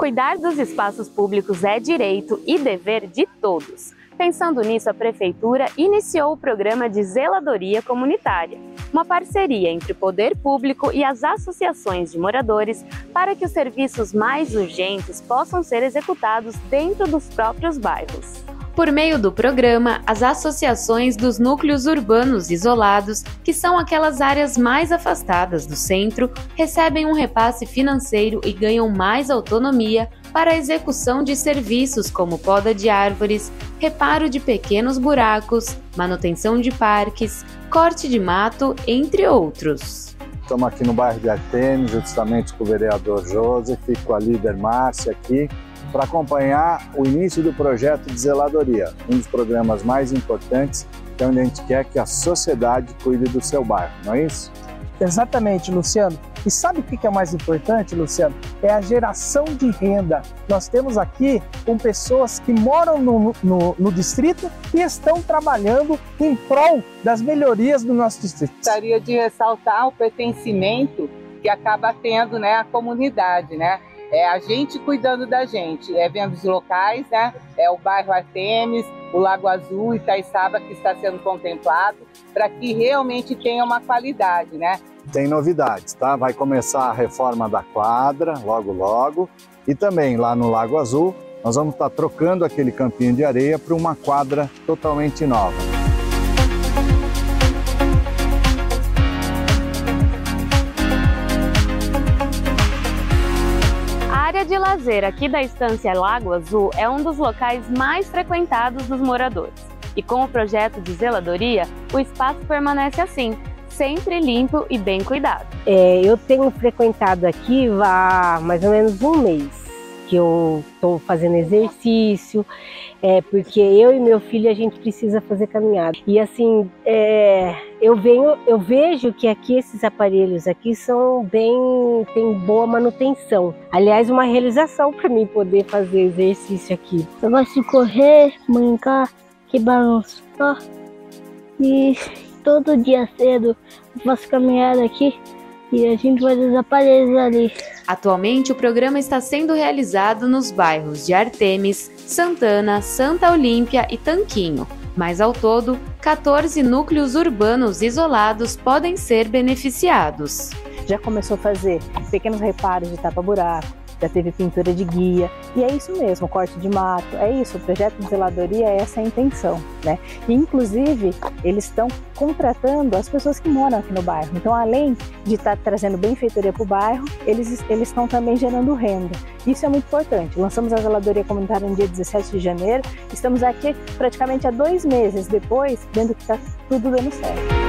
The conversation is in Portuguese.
Cuidar dos espaços públicos é direito e dever de todos. Pensando nisso, a Prefeitura iniciou o programa de Zeladoria Comunitária, uma parceria entre o poder público e as associações de moradores para que os serviços mais urgentes possam ser executados dentro dos próprios bairros. Por meio do programa, as associações dos núcleos urbanos isolados, que são aquelas áreas mais afastadas do centro, recebem um repasse financeiro e ganham mais autonomia para a execução de serviços como poda de árvores, reparo de pequenos buracos, manutenção de parques, corte de mato, entre outros. Estamos aqui no bairro de Artemis, justamente com o vereador Joseph, com a líder Márcia aqui, para acompanhar o início do projeto de zeladoria, um dos programas mais importantes, que é onde a gente quer que a sociedade cuide do seu bairro, não é isso? Exatamente, Luciano. E sabe o que é mais importante, Luciano? É a geração de renda. Nós temos aqui com pessoas que moram no, no, no distrito e estão trabalhando em prol das melhorias do nosso distrito. Gostaria de ressaltar o pertencimento que acaba tendo né, a comunidade, né? É a gente cuidando da gente, é vendo os locais, né? É o bairro Artemis, o Lago Azul, Itaiçaba que está sendo contemplado, para que realmente tenha uma qualidade, né? Tem novidades, tá? Vai começar a reforma da quadra logo logo e também lá no Lago Azul nós vamos estar trocando aquele campinho de areia para uma quadra totalmente nova. De lazer aqui da Estância Lago Azul é um dos locais mais frequentados dos moradores. E com o projeto de zeladoria, o espaço permanece assim, sempre limpo e bem cuidado. É, eu tenho frequentado aqui há mais ou menos um mês que eu estou fazendo exercício, é, porque eu e meu filho a gente precisa fazer caminhada. E assim, é, eu venho, eu vejo que aqui esses aparelhos aqui são bem, tem boa manutenção. Aliás, uma realização para mim poder fazer exercício aqui. Eu gosto de correr, brincar, que balanço. E todo dia cedo faço caminhada aqui e a gente vai dos aparelhos ali. Atualmente, o programa está sendo realizado nos bairros de Artemis, Santana, Santa Olímpia e Tanquinho, mas ao todo, 14 núcleos urbanos isolados podem ser beneficiados. Já começou a fazer pequenos reparos de tapa-buraco, já teve pintura de guia, e é isso mesmo, corte de mato, é isso, o projeto de zeladoria é essa a intenção, né? E, inclusive, eles estão contratando as pessoas que moram aqui no bairro, então além de estar tá trazendo benfeitoria para o bairro, eles, eles estão também gerando renda. Isso é muito importante. Lançamos a zeladoria comunitária no dia 17 de janeiro, estamos aqui praticamente há dois meses depois, vendo que está tudo dando certo.